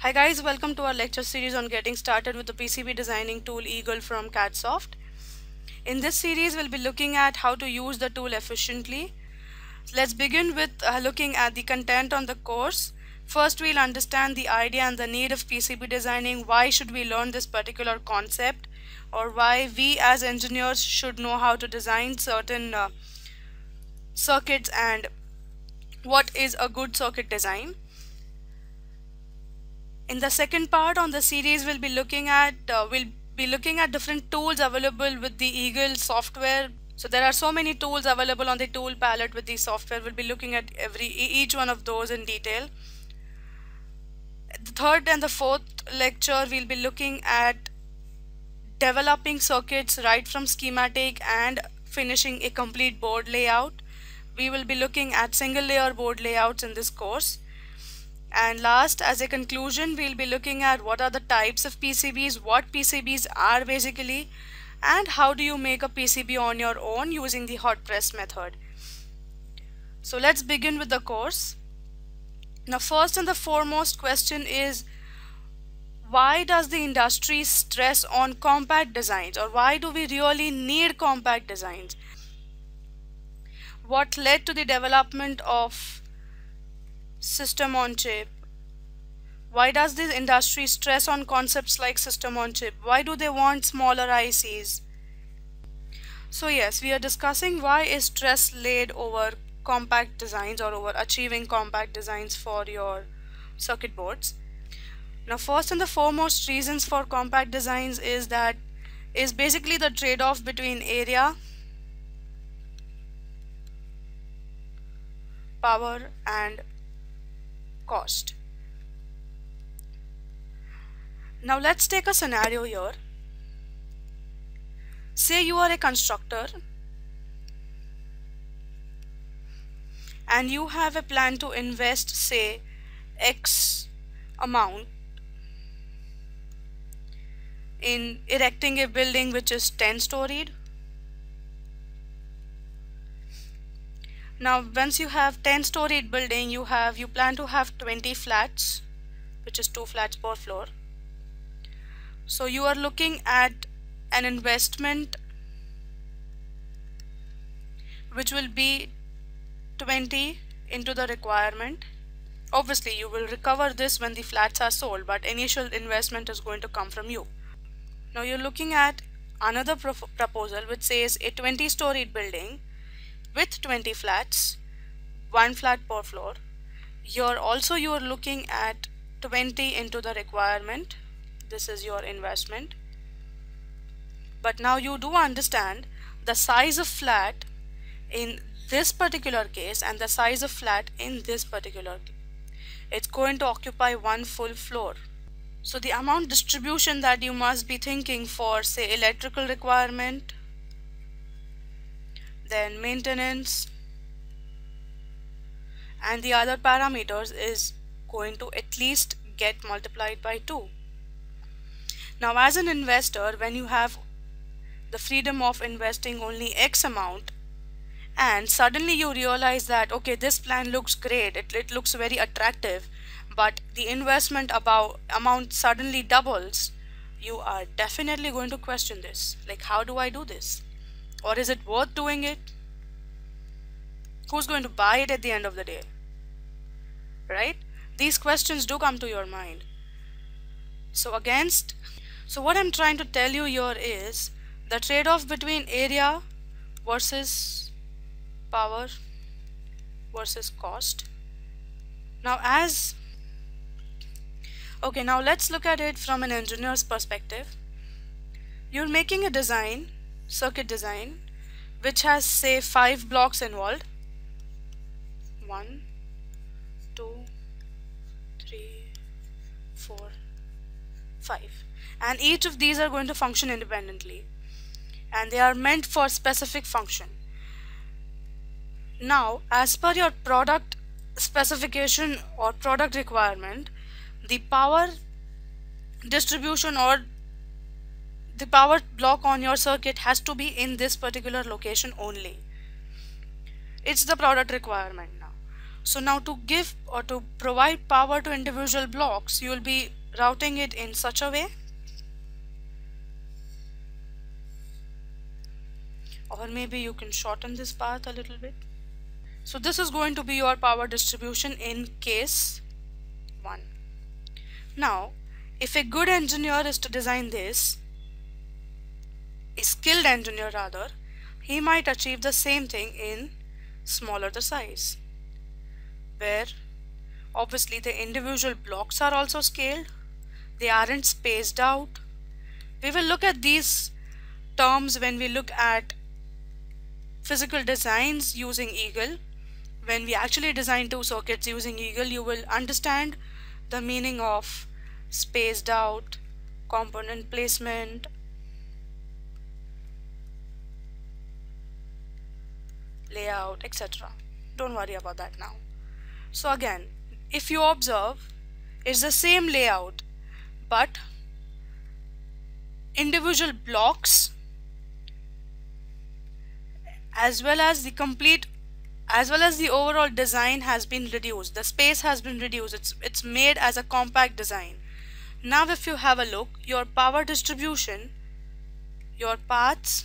Hi guys, welcome to our lecture series on getting started with the PCB designing tool Eagle from CADSoft. In this series, we'll be looking at how to use the tool efficiently. Let's begin with uh, looking at the content on the course. First, we'll understand the idea and the need of PCB designing. Why should we learn this particular concept? Or why we as engineers should know how to design certain uh, circuits and what is a good circuit design. In the second part on the series, we'll be looking at uh, we'll be looking at different tools available with the Eagle software. So there are so many tools available on the tool palette with the software. We'll be looking at every each one of those in detail. The third and the fourth lecture, we'll be looking at developing circuits right from schematic and finishing a complete board layout. We will be looking at single layer board layouts in this course. And last, as a conclusion, we'll be looking at what are the types of PCBs, what PCBs are basically, and how do you make a PCB on your own using the hot press method. So let's begin with the course. Now first and the foremost question is, why does the industry stress on compact designs or why do we really need compact designs? What led to the development of system on chip. Why does this industry stress on concepts like system on chip? Why do they want smaller ICs so yes we are discussing why is stress laid over compact designs or over achieving compact designs for your circuit boards. Now first and the foremost reasons for compact designs is that is basically the trade-off between area power and cost. Now let's take a scenario here. Say you are a constructor and you have a plan to invest say X amount in erecting a building which is 10 storied now once you have 10 storied building you have you plan to have 20 flats which is two flats per floor. So you are looking at an investment which will be 20 into the requirement. Obviously you will recover this when the flats are sold but initial investment is going to come from you. Now you're looking at another pro proposal which says a 20 storied building with 20 flats, one flat per floor. You're also you're looking at 20 into the requirement. This is your investment. But now you do understand the size of flat in this particular case and the size of flat in this particular case. It's going to occupy one full floor. So the amount distribution that you must be thinking for say electrical requirement, then maintenance. And the other parameters is going to at least get multiplied by 2 now as an investor when you have the freedom of investing only x amount and suddenly you realize that okay this plan looks great it, it looks very attractive but the investment about amount suddenly doubles you are definitely going to question this. Like how do I do this or is it worth doing it? Who's going to buy it at the end of the day? Right? These questions do come to your mind. So against, so what I'm trying to tell you here is the trade-off between area versus power versus cost. Now as, okay now let's look at it from an engineer's perspective. You're making a design circuit design which has say five blocks involved. One two three four five. And each of these are going to function independently. And they are meant for specific function. Now as per your product specification or product requirement the power distribution or the power block on your circuit has to be in this particular location only. It's the product requirement now. So now to give or to provide power to individual blocks you will be routing it in such a way or maybe you can shorten this path a little bit. So this is going to be your power distribution in case 1 now if a good engineer is to design this skilled engineer rather he might achieve the same thing in smaller the size where obviously the individual blocks are also scaled they aren't spaced out. We will look at these terms when we look at physical designs using Eagle. When we actually design two circuits using Eagle you will understand the meaning of spaced out component placement layout etc don't worry about that now. So again if you observe it's the same layout but individual blocks as well as the complete as well as the overall design has been reduced. The space has been reduced. It's it's made as a compact design. Now if you have a look your power distribution your paths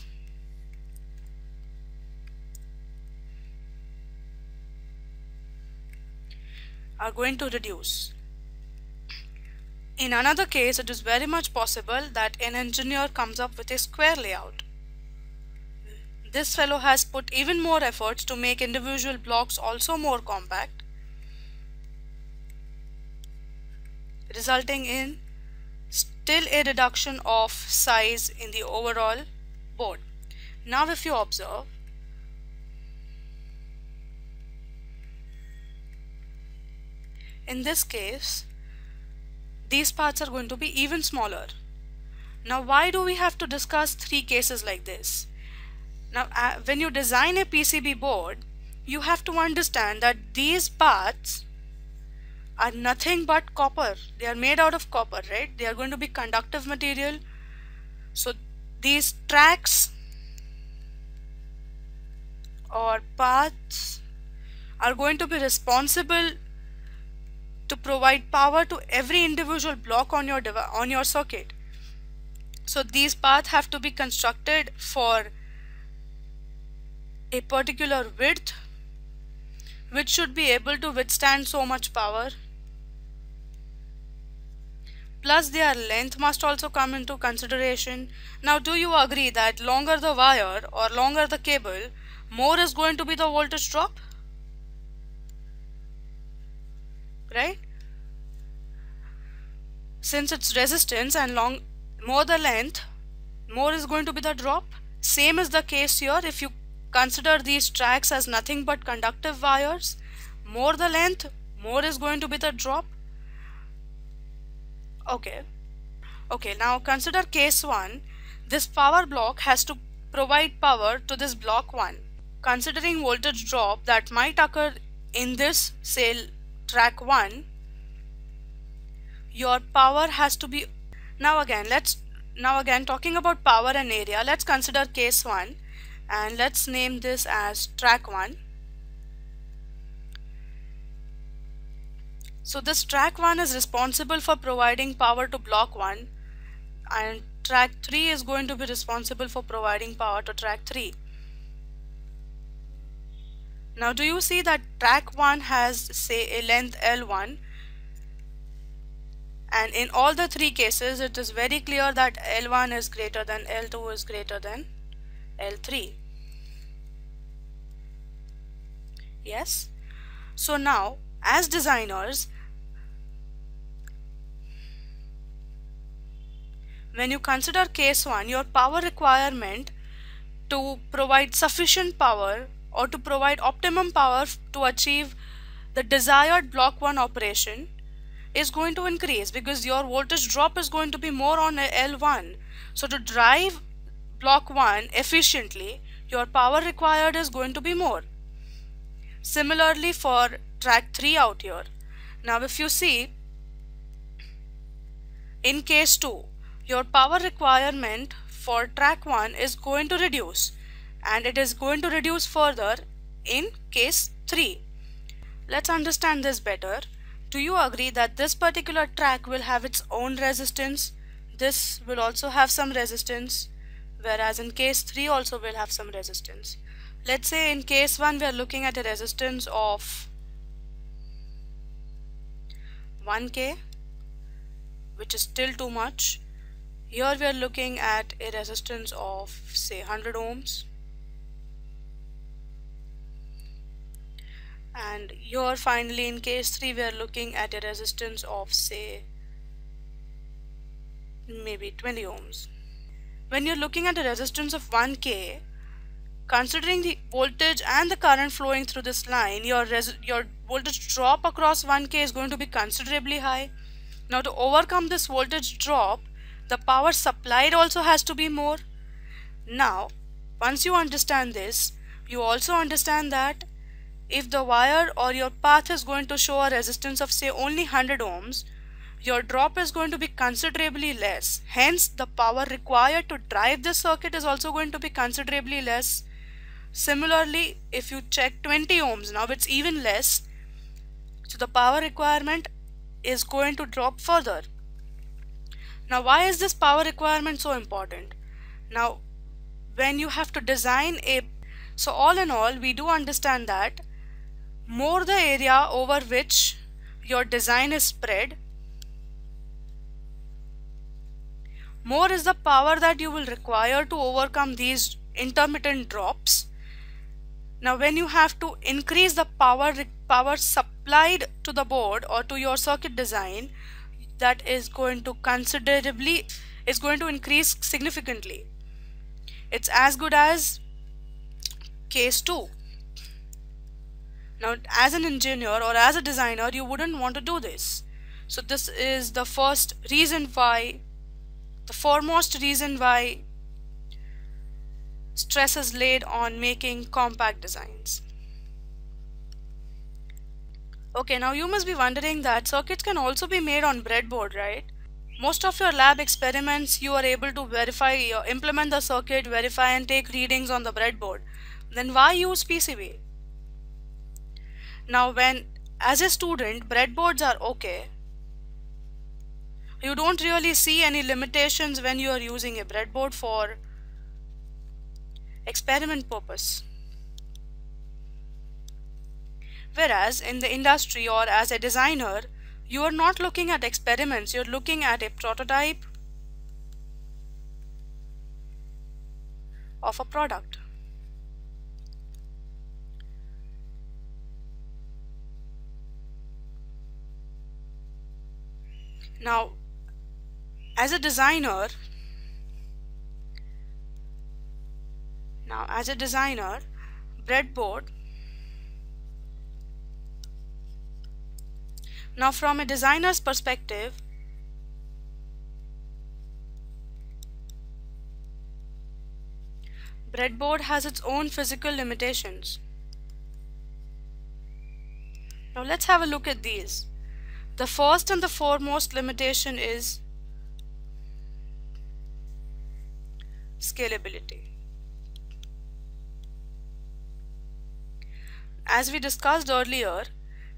are going to reduce. In another case, it is very much possible that an engineer comes up with a square layout. This fellow has put even more efforts to make individual blocks also more compact, resulting in still a reduction of size in the overall board. Now if you observe, in this case these parts are going to be even smaller. Now why do we have to discuss three cases like this? Now uh, when you design a PCB board you have to understand that these parts are nothing but copper. They are made out of copper right? They are going to be conductive material. So these tracks or paths are going to be responsible to provide power to every individual block on your on your circuit. So these paths have to be constructed for a particular width which should be able to withstand so much power. Plus their length must also come into consideration. Now do you agree that longer the wire or longer the cable, more is going to be the voltage drop? Right? Since its resistance and long more the length more is going to be the drop. Same is the case here. If you consider these tracks as nothing but conductive wires more the length more is going to be the drop. Okay. Okay now consider case 1 this power block has to provide power to this block 1 considering voltage drop that might occur in this cell track 1 your power has to be now again let's now again talking about power and area let's consider case 1 and let's name this as track 1 so this track 1 is responsible for providing power to block 1 and track 3 is going to be responsible for providing power to track 3 now do you see that track 1 has say a length L1 and in all the three cases it is very clear that L1 is greater than L2 is greater than L3. Yes. So now as designers when you consider case 1 your power requirement to provide sufficient power or to provide optimum power to achieve the desired block 1 operation is going to increase because your voltage drop is going to be more on L1 so to drive block 1 efficiently your power required is going to be more. Similarly for track 3 out here now if you see in case 2 your power requirement for track 1 is going to reduce and it is going to reduce further in case 3. let's understand this better. Do you agree that this particular track will have its own resistance? This will also have some resistance whereas in case 3 also will have some resistance. Let's say in case 1 we are looking at a resistance of 1k which is still too much. Here we are looking at a resistance of say 100 ohms and here finally in case 3 we are looking at a resistance of say maybe 20 ohms. When you're looking at a resistance of 1k considering the voltage and the current flowing through this line your your voltage drop across 1k is going to be considerably high. Now to overcome this voltage drop the power supplied also has to be more. Now once you understand this you also understand that if the wire or your path is going to show a resistance of say only 100 ohms, your drop is going to be considerably less. Hence, the power required to drive the circuit is also going to be considerably less. Similarly, if you check 20 ohms, now it's even less. So the power requirement is going to drop further. Now, why is this power requirement so important? Now, when you have to design a so all in all, we do understand that more the area over which your design is spread, more is the power that you will require to overcome these intermittent drops. Now when you have to increase the power power supplied to the board or to your circuit design that is going to considerably is going to increase significantly. It's as good as case 2 now as an engineer or as a designer you wouldn't want to do this. So this is the first reason why, the foremost reason why stress is laid on making compact designs. Okay, now you must be wondering that circuits can also be made on breadboard, right? Most of your lab experiments you are able to verify, uh, implement the circuit, verify and take readings on the breadboard. Then why use PCB? Now when as a student breadboards are okay you don't really see any limitations when you are using a breadboard for experiment purpose. Whereas in the industry or as a designer, you are not looking at experiments, you're looking at a prototype of a product. Now, as a designer, now as a designer, breadboard, now from a designer's perspective, breadboard has its own physical limitations. Now let's have a look at these. The first and the foremost limitation is scalability. As we discussed earlier,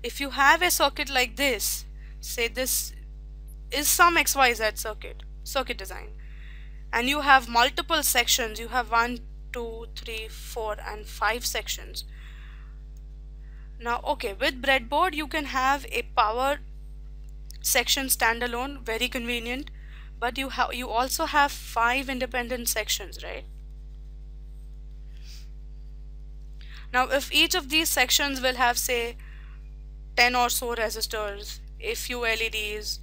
if you have a circuit like this, say this is some XYZ circuit, circuit design, and you have multiple sections, you have one, two, three, four, and five sections. Now, okay, with breadboard, you can have a power section standalone very convenient. But you have you also have five independent sections right? Now if each of these sections will have say 10 or so resistors a few LEDs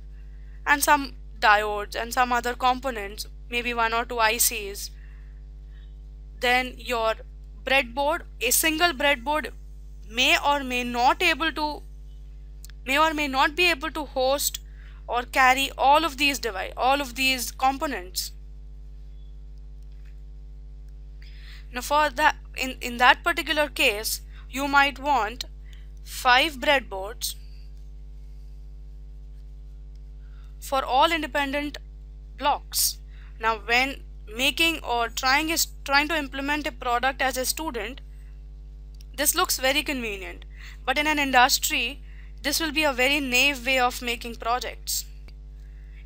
and some diodes and some other components maybe one or two ICs then your breadboard a single breadboard may or may not able to may or may not be able to host or carry all of these device all of these components. Now for that in in that particular case you might want five breadboards for all independent blocks. Now when making or trying is trying to implement a product as a student this looks very convenient. But in an industry this will be a very naive way of making projects.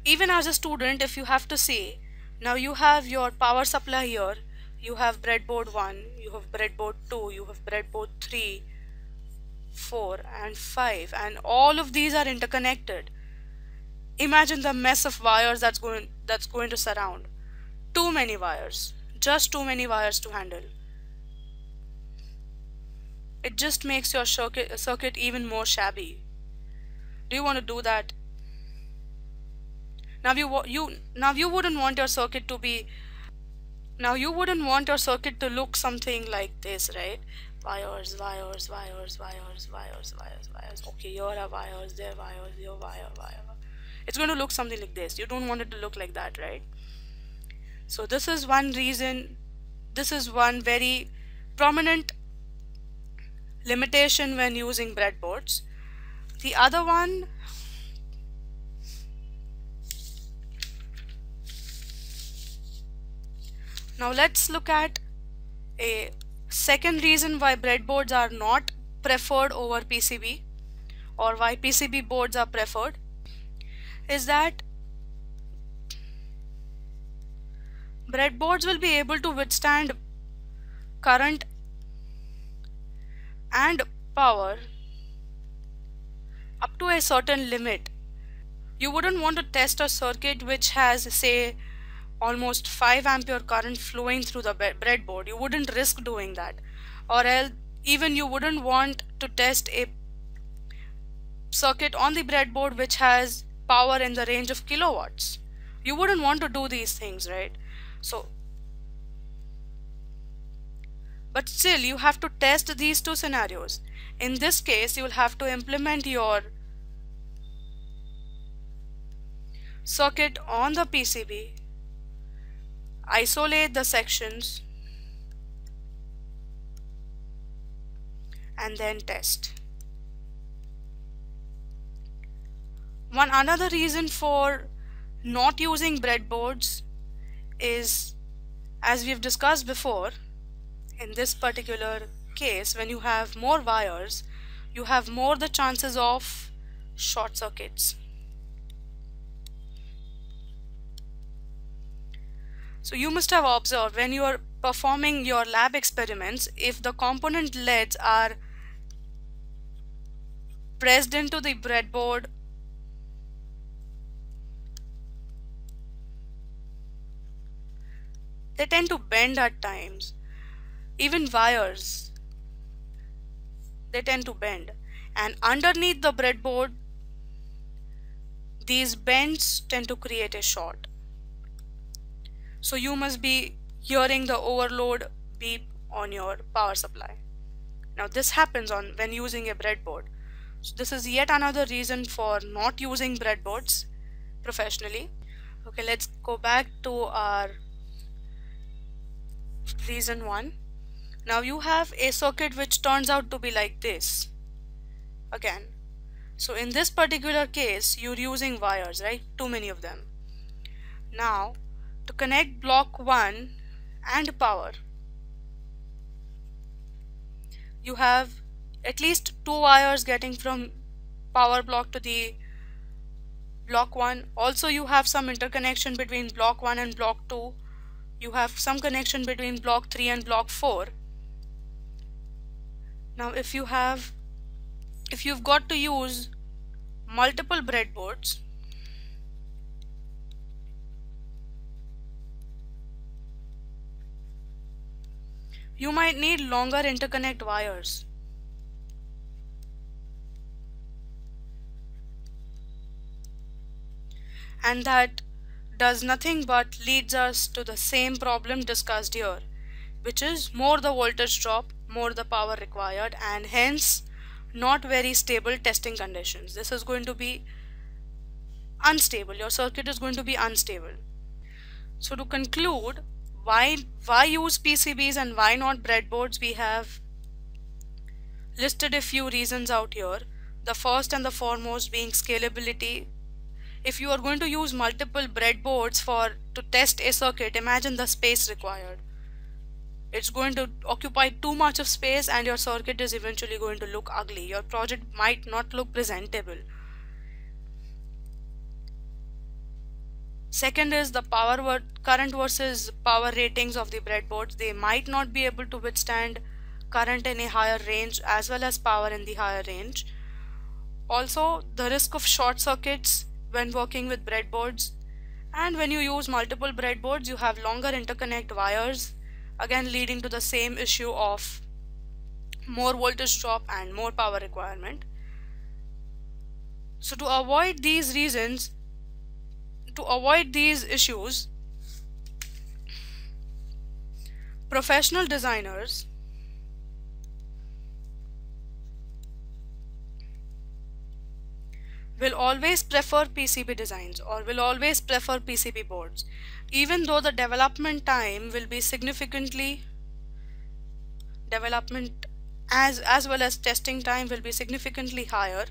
Even as a student if you have to see now you have your power supply here you have breadboard 1 you have breadboard 2 you have breadboard 3 4 and 5 and all of these are interconnected imagine the mess of wires that's going that's going to surround. Too many wires. Just too many wires to handle. It just makes your circuit, circuit even more shabby do you want to do that? Now you you now you wouldn't want your circuit to be now you wouldn't want your circuit to look something like this right? Wires wires wires wires wires wires wires. Okay here are wires there wires here wire wire it's going to look something like this. You don't want it to look like that right? So this is one reason this is one very prominent limitation when using breadboards the other one now let's look at a second reason why breadboards are not preferred over PCB or why PCB boards are preferred is that breadboards will be able to withstand current and power up to a certain limit. You wouldn't want to test a circuit which has say almost 5 ampere current flowing through the breadboard. You wouldn't risk doing that or else even you wouldn't want to test a circuit on the breadboard which has power in the range of kilowatts. You wouldn't want to do these things, right? So, but still you have to test these two scenarios. In this case, you will have to implement your circuit on the PCB, isolate the sections, and then test. One another reason for not using breadboards is as we've discussed before in this particular case when you have more wires you have more the chances of short circuits so you must have observed when you are performing your lab experiments if the component leads are pressed into the breadboard they tend to bend at times. Even wires, they tend to bend. And underneath the breadboard, these bends tend to create a short. So you must be hearing the overload beep on your power supply. Now this happens on when using a breadboard. So this is yet another reason for not using breadboards professionally. Okay, let's go back to our reason 1 now you have a circuit which turns out to be like this. Again. So in this particular case you're using wires right? Too many of them. Now to connect block 1 and power you have at least two wires getting from power block to the block 1 also you have some interconnection between block 1 and block 2 you have some connection between block 3 and block 4 now if you have if you've got to use multiple breadboards you might need longer interconnect wires. And that does nothing but leads us to the same problem discussed here which is more the voltage drop more the power required and hence not very stable testing conditions. This is going to be unstable. Your circuit is going to be unstable. So to conclude why why use PCBs and why not breadboards? We have listed a few reasons out here. The first and the foremost being scalability. If you are going to use multiple breadboards for to test a circuit imagine the space required it's going to occupy too much of space and your circuit is eventually going to look ugly. Your project might not look presentable. Second is the power current versus power ratings of the breadboards. They might not be able to withstand current in a higher range as well as power in the higher range. Also the risk of short circuits when working with breadboards. And when you use multiple breadboards you have longer interconnect wires again leading to the same issue of more voltage drop and more power requirement. So to avoid these reasons to avoid these issues professional designers will always prefer PCB designs or will always prefer PCB boards even though the development time will be significantly development as as well as testing time will be significantly higher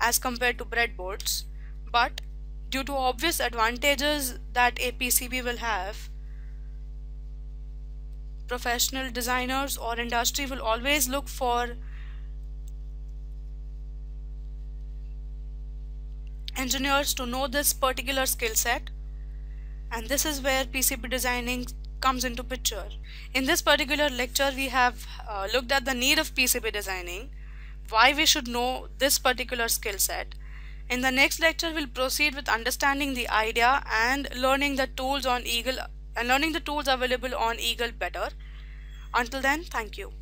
as compared to breadboards. But due to obvious advantages that a PCB will have professional designers or industry will always look for engineers to know this particular skill set and this is where PCB designing comes into picture. In this particular lecture we have uh, looked at the need of PCB designing, why we should know this particular skill set. In the next lecture we'll proceed with understanding the idea and learning the tools on Eagle and learning the tools available on Eagle better. Until then, thank you.